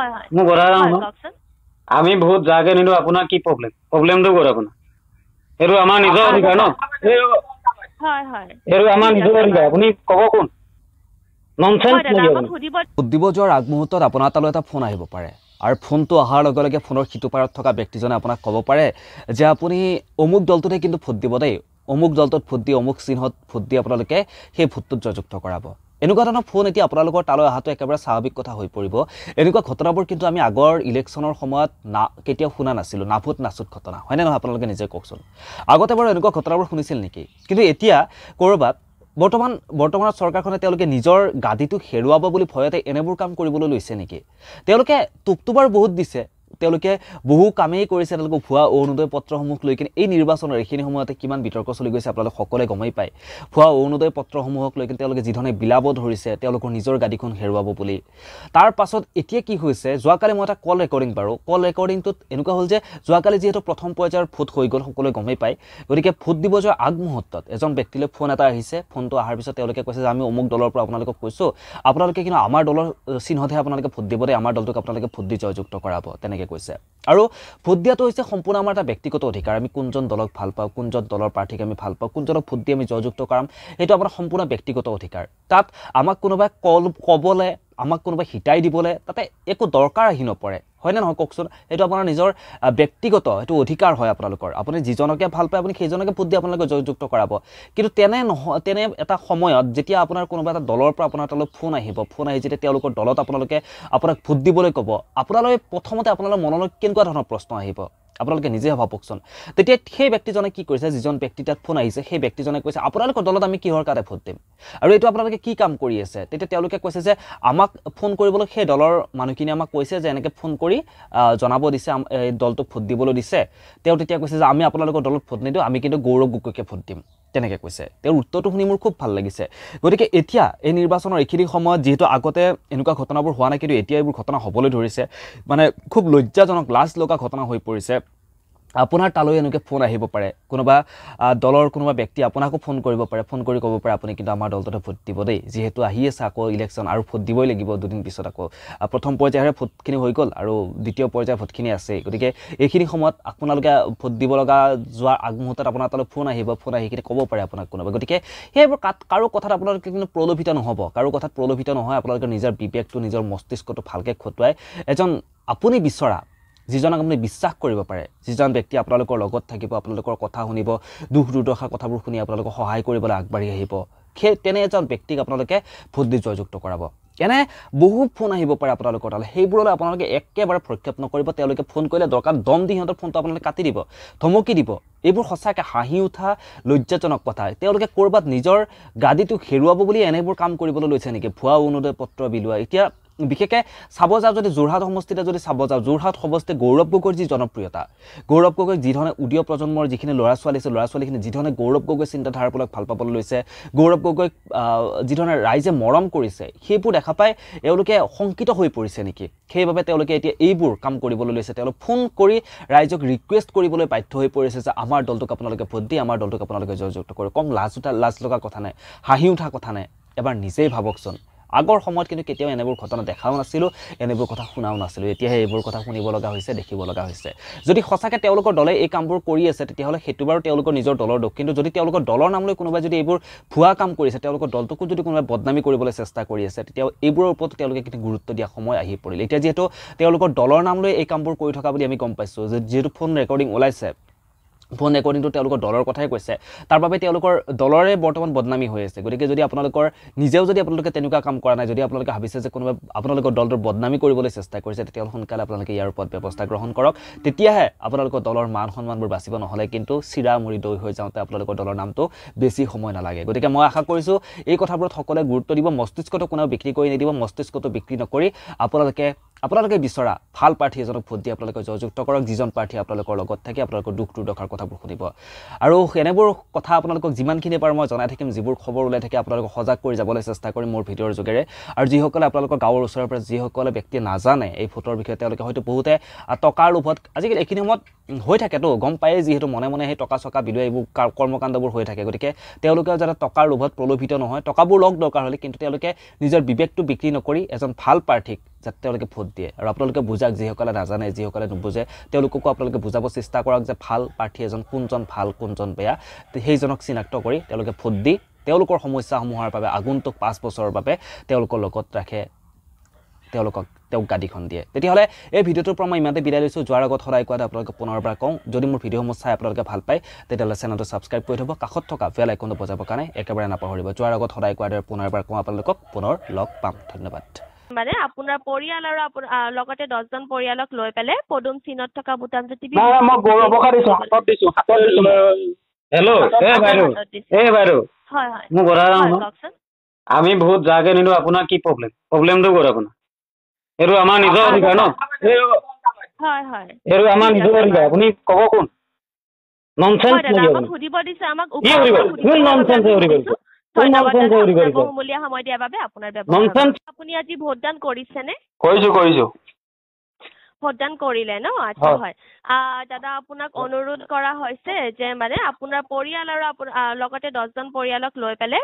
হয় হয়। মোৰ কথা এটা হয়, শুনক। কওকচোন। আমি ভোট যাকে নিদিওঁ আপোনাৰ কি প্ৰব্লেম প্ৰব্লেমটো ক'ত আপোনাৰ? এইটো আমাৰ নিজৰ অধিকাৰ ন? আমাৰ নিজৰ অধিকাৰ। আপুনি ক'ব কোন? সুধিব যোৱাৰ আগমুহূৰ্তত আপোনাৰ তালৈ এটা ফোন আহিব পাৰে। আৰু ফোনটো অহাৰ লগে লগে ফোনৰ সিটো পাৰত থকা ব্যক্তিজনে আপোনাক ক'ব পাৰে যে আপুনি অমুক দলটোতে কিন্তু ভোট দিব দেই। অমুক দলটোত ভোট দি অমুক চিহ্নত ভোট দি আপোনালোকে সেই ভোটটোত জয়যুক্ত কৰাব। এনেকুৱা ধৰণৰ ফোন এতিয়া আপোনালোকৰ তালৈ অহাটো একেবাৰে স্বাভাৱিক কথা হৈ পৰিব। এনেকুৱা ঘটনাবোৰ কিন্তু আমি আগৰ ইলেকশ্যনৰ সময়ত না কেতিয়াও শুনা নাছিলোঁ নাভোট নাচুত ঘটনা। হয়নে নহয় আপোনালোকে নিজে কওকচোন? আগতে বাৰু এনেকুৱা ঘটনাবোৰ শুনিছিল নেকি? কিন্তু এতিয়া ক'ৰবাত বৰ্তমান বৰ্তমানত চৰকাৰখনে তেওঁলোকে নিজৰ গাদীটোক হেৰুৱাব বুলি ভয়তে এনেবোৰ কাম কৰিবলৈ লৈছে নেকি? তেওঁলোকে বাৰু বহুত দিছে তেওঁলোকে বহু কামেই কৰিছে তেওঁলোকে ভুৱা অৰুণোদয় পত্ৰসমূহ লৈ কিনে। এই নিৰ্বাচনৰ এইখিনি সময়তে কিমান বিতৰ্ক চলি গৈছে আপোনালোকে সকলোৱে গমেই পায়। ভুৱা অৰুণোদয় পত্ৰসমূহক লৈ কিনে তেওঁলোকে যিধৰণে বিলাব ধৰিছে তেওঁলোকৰ নিজৰ গাদীখন হেৰুৱাব বুলি। তাৰ পাছত এতিয়া কি হৈছে যোৱাকালি মই এটা কল ৰেকৰ্ডিং পাৰোঁ কল ৰেকৰ্ডিংটোত এনেকুৱা হ'ল যে যোৱাকালি যিহেতু প্ৰথম পৰ্যায়ৰ ভোট হৈ গ'ল সকলোৱে গমেই পায়। গতিকে ভোট দিব যোৱাৰ আগমুহূৰ্তত এজন ব্যক্তিলৈ ফোন এটা আহিছে। ফোনটো অহাৰ পিছত তেওঁলোকে কৈছে যে আমি অমুক দলৰ পৰা আপোনালোকক কৈছোঁ। আপোনালোকে কিন্তু আমাৰ দলৰ চিহ্নতহে আপোনালোকে ভোট দিব দেই। আমাৰ দলটোক আপোনালোকে ভোট দি জয়যুক্ত কৰাব। তেনেকৈ কৈছে। আৰু ভোট দিয়াটো হৈছে সম্পূৰ্ণ আমাৰ এটা ব্যক্তিগত অধিকাৰ। আমি কোনজন দলক ভাল পাওঁ কোনজন দলৰ প্ৰাৰ্থীক আমি ভাল পাওঁ কোনজনক ভোট দি আমি জয়যুক্ত কৰাম সেইটো আমাৰ সম্পূৰ্ণ ব্যক্তিগত অধিকাৰ। তাত আমাক কোনোবাই কল ক'বলৈ আমাক কোনোবাই শিতাই দিবলৈ তাতে একো দৰকাৰ আহি নপৰে। হয়নে নহয় কওকচোন? সেইটো আপোনাৰ নিজৰ ব্যক্তিগত সেইটো অধিকাৰ হয় আপোনালোকৰ। আপুনি যিজনকে ভাল পায় আপুনি সেইজনকে ভোট দি আপোনালোকে জয়যুক্ত কৰাব। কিন্তু তেনে নহয় তেনে এটা সময়ত যেতিয়া আপোনাৰ কোনোবা এটা দলৰ পৰা আপোনাৰ তালৈ ফোন আহিব ফোন আহি যেতিয়া তেওঁলোকৰ দলত আপোনালোকে আপোনাক ভোট দিবলৈ ক'ব আপোনালোকে প্ৰথমতে আপোনালোকৰ মনলৈ কেনেকুৱা ধৰণৰ প্ৰশ্ন আহিব? আপোনালোকে নিজে ভাবকচোন তেতিয়া সেই ব্যক্তিজনে কি কৰিছে যিজন ব্যক্তি তাত ফোন আহিছে সেই ব্যক্তিজনে কৈছে আপোনালোকৰ দলত আমি কিহৰ কাৰণে ভোট দিম? আৰু এইটো আপোনালোকে কি কাম কৰি আছে? তেতিয়া তেওঁলোকে কৈছে যে আমাক ফোন কৰিবলৈ সেই দলৰ মানুহখিনিয়ে আমাক কৈছে যে এনেকৈ ফোন কৰি জনাব দিছে দলটোক ভোট দিবলৈ দিছে। তেওঁ তেতিয়া কৈছে যে আমি আপোনালোকৰ দলত ভোট নিদিওঁ আমি কিন্তু গৌৰৱ গগৈকে ভোট দিম। তেনেকৈ কৈছে। তেওঁৰ উত্তৰটো শুনি মোৰ খুব ভাল লাগিছে। গতিকে এতিয়া এই নিৰ্বাচনৰ এইখিনি সময়ত যিহেতু আগতে এনেকুৱা ঘটনাবোৰ হোৱা নাই কিন্তু এতিয়া এইবোৰ ঘটনা হ'বলৈ ধৰিছে। মানে খুব লজ্জাজনক লাজ লগা ঘটনা হৈ পৰিছে। আপোনাৰ তালৈ এনেকৈ ফোন আহিব পাৰে। কোনোবা দলৰ কোনোবা ব্যক্তি আপোনাকো ফোন কৰিব পাৰে ফোন কৰি ক'ব পাৰে আপুনি কিন্তু আমাৰ দলটোতে ভোট দিব দেই। যিহেতু আহি আছে আকৌ ইলেকশ্যন আৰু ভোট দিবই লাগিব দুদিন পিছত আকৌ। প্ৰথম পৰ্যায়ৰে ভোটখিনি হৈ গ'ল আৰু দ্বিতীয় পৰ্যায়ৰ ভোটখিনি আছেই। গতিকে এইখিনি সময়ত আপোনালোকে ভোট দিব লগা যোৱাৰ আগমুহূৰ্তত আপোনাৰ তালৈ ফোন আহিব ফোন আহি কিনে ক'ব পাৰে আপোনাক কোনোবাই। গতিকে সেইবোৰ কাত কাৰো কথাত আপোনালোকে কিন্তু প্ৰলোভিত নহ'ব। কাৰো কথাত প্ৰলোভিত নহয় আপোনালোকে নিজৰ বিবেকটো নিজৰ মস্তিষ্কটো ভালকৈ খটুৱাই। এজন আপুনি বিচৰা যিজনক আপুনি বিশ্বাস কৰিব পাৰে যিজন ব্যক্তি আপোনালোকৰ লগত থাকিব আপোনালোকৰ কথা শুনিব দুখ দুৰ্দশাৰ কথাবোৰ শুনি আপোনালোকক সহায় কৰিবলৈ আগবাঢ়ি আহিব সেই তেনে এজন ব্যক্তিক আপোনালোকে ভোট দি জয়যুক্ত কৰাব। এনে বহু ফোন আহিব পাৰে আপোনালোকৰ তালৈ সেইবোৰলৈ আপোনালোকে একেবাৰে প্ৰক্ষেপ নকৰিব তেওঁলোকে ফোন কৰিলে দৰকাৰ দম দি সিহঁতৰ ফোনটো আপোনালোকে কাটি দিব ধমকি দিব এইবোৰ সঁচাকৈ হাঁহি উঠা লজ্জাজনক কথা তেওঁলোকে ক'ৰবাত নিজৰ গাদীটোক হেৰুৱাব বুলি এনেবোৰ কাম কৰিবলৈ লৈছে নেকি? ভুৱা অৰুণোদয় পত্ৰ বিলোৱা এতিয়া বিশেষকৈ চাব যাওঁ যদি যোৰহাট সমষ্টিতে যদি চাব যাওঁ যোৰহাট সমষ্টিত গৌৰৱ গগৈৰ যি জনপ্ৰিয়তা গৌৰৱ গগৈ যিধৰণে উদীয় প্ৰজন্মৰ যিখিনি ল'ৰা ছোৱালী আছে ল'ৰা ছোৱালীখিনি যিধৰণে গৌৰৱ গগৈ চিন্তাধাৰাবোৰক ভাল পাবলৈ লৈছে গৌৰৱ গগৈক যিধৰণে ৰাইজে মৰম কৰিছে সেইবোৰ দেখা পাই এওঁলোকে শংকিত হৈ পৰিছে নেকি? সেইবাবে তেওঁলোকে এতিয়া এইবোৰ কাম কৰিবলৈ লৈছে। তেওঁলোক ফোন কৰি ৰাইজক ৰিকুৱেষ্ট কৰিবলৈ বাধ্য হৈ পৰিছে যে আমাৰ দলটোক আপোনালোকে ভোট দি আমাৰ দলটোক আপোনালোকে জয়যুক্ত কৰক। কম লাজ লাজ লগা কথা নাই হাঁহি উঠা কথা নাই। এবাৰ নিজেই ভাবকচোন। আগৰ সময়ত কিন্তু কেতিয়াও এনেবোৰ ঘটনা দেখাও নাছিলোঁ এনেবোৰ কথা শুনাও নাছিলোঁ। এতিয়াহে এইবোৰ কথা শুনিব লগা হৈছে দেখিব লগা হৈছে। যদি সঁচাকৈ তেওঁলোকৰ দলে এই কামবোৰ কৰি আছে তেতিয়াহ'লে সেইটো বাৰু তেওঁলোকৰ নিজৰ দলৰ দোষ। কিন্তু যদি তেওঁলোকৰ দলৰ নাম লৈ কোনোবাই যদি এইবোৰ ভুৱা কাম কৰিছে তেওঁলোকৰ দলটোকো যদি কোনোবাই বদনামী কৰিবলৈ চেষ্টা কৰি আছে তেতিয়া এইবোৰৰ ওপৰত তেওঁলোকে কিন্তু গুৰুত্ব দিয়া সময় আহি পৰিল। এতিয়া যিহেতু তেওঁলোকৰ দলৰ নাম লৈ এই কামবোৰ কৰি থকা বুলি আমি গম পাইছোঁ যিহেতু ফোন ৰেকৰ্ডিং ওলাইছে ফোন ৰেকৰ্ডিংটো তেওঁলোকৰ দলৰ কথাই কৈছে। তাৰ বাবে তেওঁলোকৰ দলৰে বৰ্তমান বদনামী হৈ আছে। গতিকে যদি আপোনালোকৰ নিজেও যদি আপোনালোকে তেনেকুৱা কাম কৰা নাই যদি আপোনালোকে ভাবিছে যে কোনোবাই আপোনালোকৰ দলটোৰ বদনামী কৰিবলৈ চেষ্টা কৰিছে তেতিয়াহ'লে সোনকালে আপোনালোকে ইয়াৰ ওপৰত ব্যৱস্থা গ্ৰহণ কৰক। তেতিয়াহে আপোনালোকৰ দলৰ মান সন্মানবোৰ বাচিব। নহ'লে কিন্তু চিৰা মুৰি দৈ হৈ যাওঁতে আপোনালোকৰ দলৰ নামটো বেছি সময় নালাগে। গতিকে মই আশা কৰিছোঁ এই কথাবোৰত সকলোৱে গুৰুত্ব দিব মস্তিষ্কটো কোনেও বিক্ৰী কৰি নিদিব মস্তিষ্কটো বিক্ৰী নকৰি আপোনালোকে আপোনালোকে বিচৰা। ভাল প্ৰাৰ্থী এজনক ভোট দি আপোনালোকে জয়যুক্ত কৰক। যিজন প্ৰাৰ্থী আপোনালোকৰ লগত থাকি আপোনালোকৰ দুখ দুৰ্দশাৰ কথাবোৰ শুনিব আৰু এনেবোৰ কথা আপোনালোকক যিমানখিনি পাৰোঁ মই জনাই থাকিম যিবোৰ খবৰ ওলাই থাকে আপোনালোকক সজাগ কৰি যাবলৈ চেষ্টা কৰিম মোৰ ভিডিঅ'ৰ যোগেৰে। আৰু যিসকলে আপোনালোকৰ গাঁৱৰ ওচৰৰ পৰা যিসকলে ব্যক্তিয়ে নাজানে এই ভোটৰ বিষয়ে তেওঁলোকে হয়তো বহুতে টকাৰ লোভত আজিকালি এইখিনি সময়ত হৈ থাকেতো গম পায়েই যিহেতু মনে মনে সেই টকা চকা বিলোৱা এইবোৰ কৰ্মকাণ্ডবোৰ হৈ থাকে। গতিকে তেওঁলোকেও যাতে টকাৰ লোভত প্ৰলোভিত নহয় টকাবোৰ লগ দৰকাৰ হ'লে কিন্তু তেওঁলোকে নিজৰ বিবেকটো বিক্ৰী নকৰি এজন ভাল প্ৰাৰ্থীক যাতে তেওঁলোকে ভোট দিয়ে। আৰু আপোনালোকে বুজাক যিসকলে নাজানে যিসকলে নুবুজে তেওঁলোককো আপোনালোকে বুজাব চেষ্টা কৰক যে ভাল প্ৰাৰ্থী এজন কোনজন ভাল কোনজন বেয়া। সেইজনক চিনাক্ত কৰি তেওঁলোকে ভোট দি তেওঁলোকৰ সমস্যাসমূহৰ বাবে আগন্তুক পাঁচ বছৰৰ বাবে তেওঁলোকৰ লগত ৰাখে তেওঁলোকক তেওঁক গাদীখন দিয়ে। তেতিয়াহ'লে এই ভিডিঅ'টোৰ পৰা মই ইমানতে বিদায় লৈছোঁ। যোৱাৰ আগত সদায় কোৱাতে আপোনালোকে পুনৰবাৰ কওঁ যদি মোৰ ভিডিঅ'সমূহ চাই আপোনালোকে ভাল পায় তেতিয়াহ'লে চেনেলটো ছাবস্ক্ৰাইব কৰি থ'ব। কাষত থকা বেল আইকনটো বজাবৰ কাৰণে একেবাৰে নাপাহৰিব। যোৱাৰ আগত সদায় কোৱাৰ দৰে পুনৰবাৰ কওঁ আপোনালোকক পুনৰ লগ পাম। ধন্যবাদ। মানে আপোনাৰ পৰিয়াল আৰু আপোন- আহ, লগতে দহজন পৰিয়ালক লৈ পেলাই পদুম চিনত থকা বুটামটো টিপি নাই নাই, মই গৌৰৱকে দিছো হাতত দিছো হাতত দিছো। হেল্ল' এ বাইদেউ এ বাইদেউ হয় হয়। মোৰ কথা এটা হয়, শুনক কওকচোন। আমি ভোট যাকে নিদিওঁ আপোনাৰ কি প্ৰব্লেম? প্ৰব্লেমটো ক'ত আপোনাৰ? এইটো আমাৰ নিজৰ অধিকাৰ ন? এই- হয় হয়। এইটো আমাৰ নিজৰ অধিকাৰ। আপুনি ক'ব কোন? ননচেন্স হয় দাদা নেকি আমাক সুধিব দিছে আমাক কি সুধিব? কোন ননচেন্স সুধিব দিছে? বহুমূলীয়া সময় দিয়াৰ বাবে আপোনাৰ ব্যৱহাৰ ননচেন্স আপুনি আজি ভোটদান কৰিছেনে? কৰিছো কৰিছো। ভোটদান কৰিলে ন? আচ্ছা হয়। দাদা আপোনাক অনুৰোধ কৰা হৈছে যে মানে আপোনাৰ পৰিয়াল আৰু লগতে দহজন পৰিয়ালক লৈ পেলাই